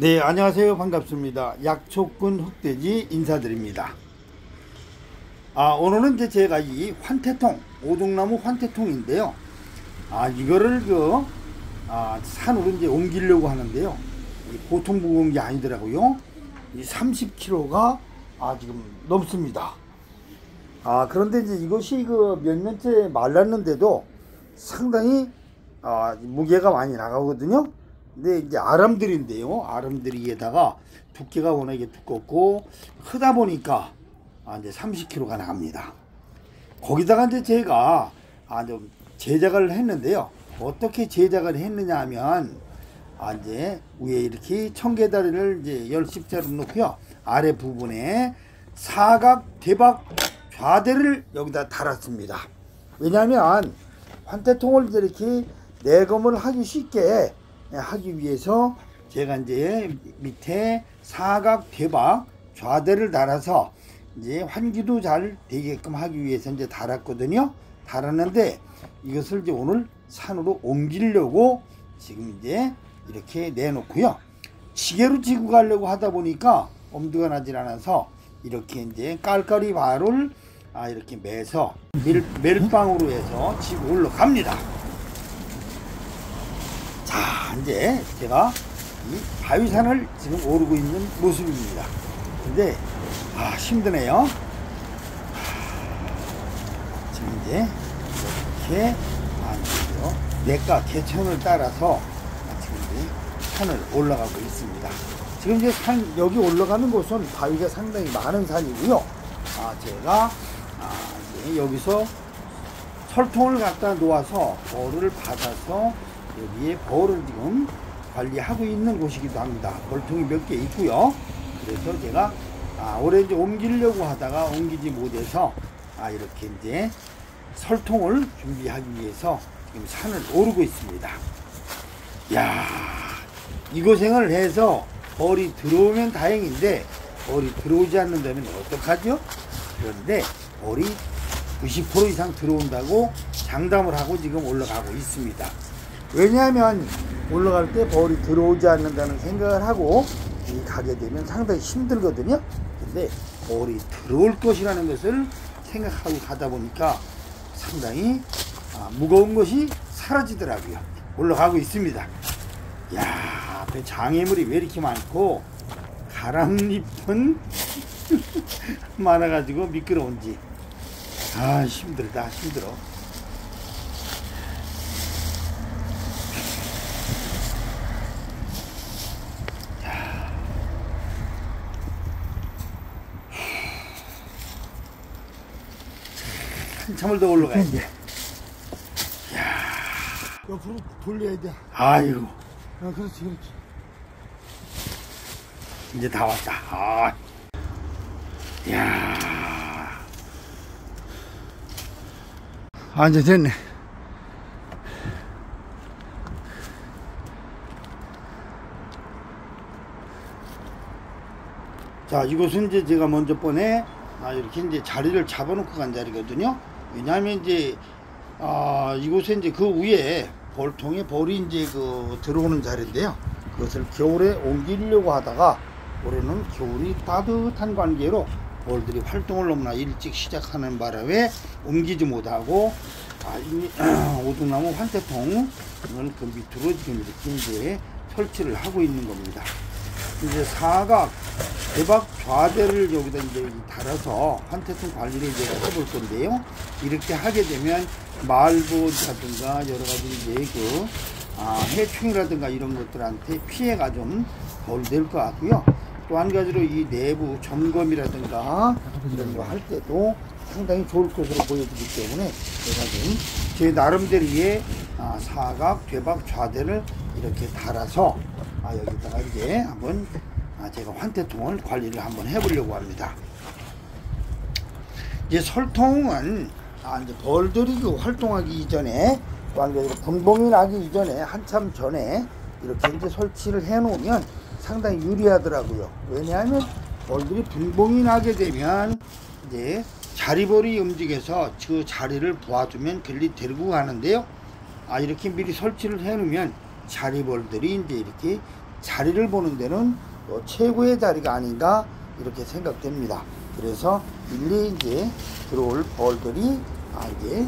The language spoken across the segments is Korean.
네, 안녕하세요. 반갑습니다. 약초꾼 흑돼지 인사드립니다. 아, 오늘은 이제 제가 이 환태통, 오동나무 환태통인데요. 아, 이거를 그, 아, 산으로 이제 옮기려고 하는데요. 이 보통 무거운 게 아니더라고요. 이 30kg가 아, 지금 넘습니다. 아, 그런데 이제 이것이 그 몇 년째 말랐는데도 상당히 아, 무게가 많이 나가거든요. 근데 이제 아람들인데요. 아람들이에다가 두께가 워낙에 두껍고 크다 보니까 아, 이제 30kg가 나갑니다. 거기다가 이제 제가 아, 좀 제작을 했는데요. 어떻게 제작을 했느냐 하면 아, 이제 위에 이렇게 청개다리를 이제 열십자로 놓고요. 아래 부분에 사각 대박 좌대를 여기다 달았습니다. 왜냐하면 환태통을 이렇게 내검을 하기 쉽게 하기 위해서 제가 이제 밑에 사각 대박 좌대를 달아서 이제 환기도 잘 되게끔 하기 위해서 이제 달았거든요. 달았는데 이것을 이제 오늘 산으로 옮기려고 지금 이제 이렇게 내놓고요. 시계로 지고 가려고 하다 보니까 엄두가 나질 않아서 이렇게 이제 깔깔이 바를 아 이렇게 매서 밀, 멜빵으로 해서 지고 올라갑니다. 자 이제 제가 이 바위산을 지금 오르고 있는 모습입니다. 근데 아 힘드네요. 지금 이제 이렇게 앉아서 내과 개천을 따라서 지금 이제 산을 올라가고 있습니다. 지금 이제 산 여기 올라가는 곳은 바위가 상당히 많은 산이고요. 아 제가 아, 이제 여기서 설통을 갖다 놓아서 벌을 받아서 여기에 벌을 지금 관리하고 있는 곳이기도 합니다. 벌통이 몇 개 있고요. 그래서 제가 아, 올해 이제 옮기려고 하다가 옮기지 못해서 아, 이렇게 이제 설통을 준비하기 위해서 지금 산을 오르고 있습니다. 야, 이 고생을 해서 벌이 들어오면 다행인데 벌이 들어오지 않는다면 어떡하죠? 그런데 벌이 90% 이상 들어온다고 장담을 하고 지금 올라가고 있습니다. 왜냐하면 올라갈 때 벌이 들어오지 않는다는 생각을 하고 가게 되면 상당히 힘들거든요. 근데 벌이 들어올 것이라는 것을 생각하고 가다 보니까 상당히 아, 무거운 것이 사라지더라고요. 올라가고 있습니다. 야, 앞에 장애물이 왜 이렇게 많고 가랑잎은 많아가지고 미끄러운지 아 힘들다 힘들어. 한참을 더 올라가야 돼. 옆으로 돌려야 돼. 아이고, 아, 그렇지, 그렇지. 이제 다 왔다. 아, 야, 아, 이제 됐네. 자, 이곳은 이제 제가 먼저 번에 아, 이렇게 이제 자리를 잡아놓고 간 자리거든요. 왜냐하면 이제 아, 이곳에 이제 그 위에 벌통에 벌이 이제 그 들어오는 자리인데요. 그것을 겨울에 옮기려고 하다가 올해는 겨울이 따뜻한 관계로 벌들이 활동을 너무나 일찍 시작하는 바람에 옮기지 못하고 아, 이 오동나무 환태통을 그 밑으로 지금 이렇게 이제 설치를 하고 있는 겁니다. 이제 사각 대박 좌대를 여기다 이제 달아서 환태통 관리를 이제 해볼 건데요. 이렇게 하게 되면 말보라든가 여러 가지 이제 그 아, 해충이라든가 이런 것들한테 피해가 좀 덜 될 것 같고요. 또 한 가지로 이 내부 점검이라든가 이런 거 할 때도 상당히 좋을 것으로 보여지기 때문에 제가 지금 제 나름대로의 아, 사각, 대박, 좌대를 이렇게 달아서 아, 여기다가 이제 한번 아, 제가 환태통을 관리를 한번 해보려고 합니다. 이제 설통은 아, 이제 벌들이 그 활동하기 이전에 분봉이 나기 이전에 한참 전에 이렇게 이제 설치를 해 놓으면 상당히 유리하더라고요. 왜냐하면 벌들이 분봉이 나게 되면 이제 자리벌이 움직여서 그 자리를 보아주면 길리 데리고 가는데요. 아 이렇게 미리 설치를 해 놓으면 자리벌들이 이제 이렇게 자리를 보는 데는 또 최고의 자리가 아닌가 이렇게 생각됩니다. 그래서 일리 이제 들어올 벌들이 아 이제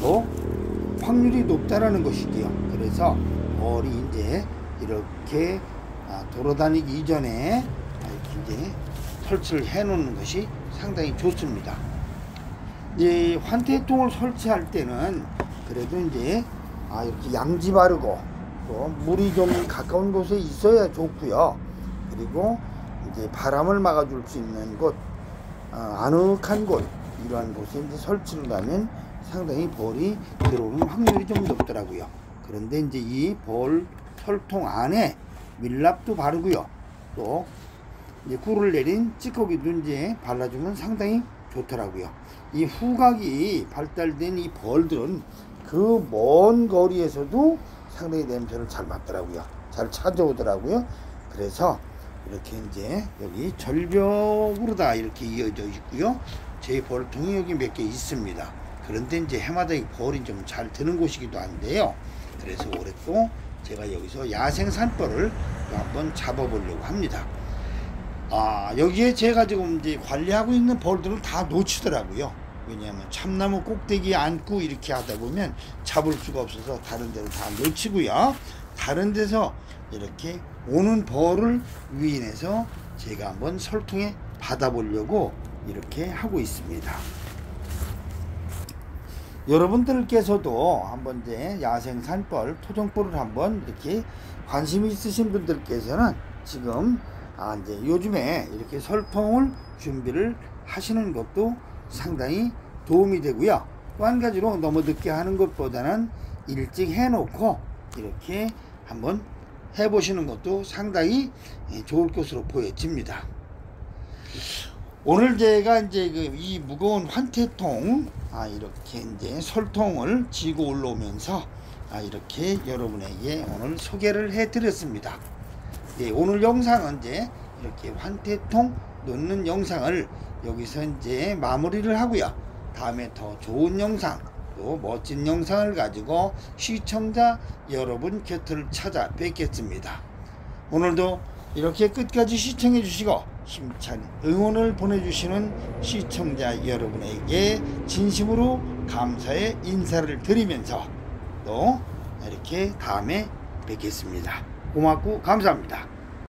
더 확률이 높다라는 것이지요. 그래서 벌이 이제 이렇게 아, 돌아다니기 이전에 이제 설치를 해 놓는 것이 상당히 좋습니다. 이제 환태통을 설치할 때는 그래도 이제 아 이렇게 양지 바르고 또 물이 좀 가까운 곳에 있어야 좋고요. 그리고 이제 바람을 막아줄 수 있는 곳, 어, 아늑한 곳 이러한 곳에 이제 설치를 하면 상당히 벌이 들어오는 확률이 좀 높더라고요. 그런데 이제 이 벌 설통 안에 밀랍도 바르고요. 또 이제 꿀을 내린 찌꺼기도 이제 발라주면 상당히 좋더라고요. 이 후각이 발달된 이 벌들은 그 먼 거리에서도 상당히 냄새를 잘 맡더라고요. 잘 찾아오더라고요. 그래서 이렇게 이제 여기 절벽으로 다 이렇게 이어져 있고요. 제 벌통이 여기 몇개 있습니다. 그런데 이제 해마다 이 벌이 좀 잘 드는 곳이기도 한데요. 그래서 올해 또 제가 여기서 야생 산벌을 또 한번 잡아보려고 합니다. 아, 여기에 제가 지금 이제 관리하고 있는 벌들은 다 놓치더라고요. 왜냐하면 참나무 꼭대기에 앉고 이렇게 하다 보면 잡을 수가 없어서 다른 데로 다 놓치고요. 다른 데서 이렇게 오는 벌을 위인해서 제가 한번 설통에 받아보려고 이렇게 하고 있습니다. 여러분들께서도 한번 이제 야생 산벌, 토종벌을 한번 이렇게 관심이 있으신 분들께서는 지금 아 이제 요즘에 이렇게 설통을 준비를 하시는 것도 상당히 도움이 되고요. 또 한 가지로 너무 늦게 하는 것보다는 일찍 해놓고 이렇게 한번 해보시는 것도 상당히 예, 좋을 것으로 보여집니다. 오늘 제가 이제 그 이 무거운 환태통 아 이렇게 이제 설통을 지고 올라오면서 아 이렇게 여러분에게 오늘 소개를 해 드렸습니다. 예, 오늘 영상은 이제 이렇게 환태통 넣는 영상을 여기서 이제 마무리를 하고요. 다음에 더 좋은 영상 또 멋진 영상을 가지고 시청자 여러분 곁을 찾아뵙겠습니다. 오늘도 이렇게 끝까지 시청해 주시고 힘찬 응원을 보내주시는 시청자 여러분에게 진심으로 감사의 인사를 드리면서 또 이렇게 다음에 뵙겠습니다. 고맙고 감사합니다.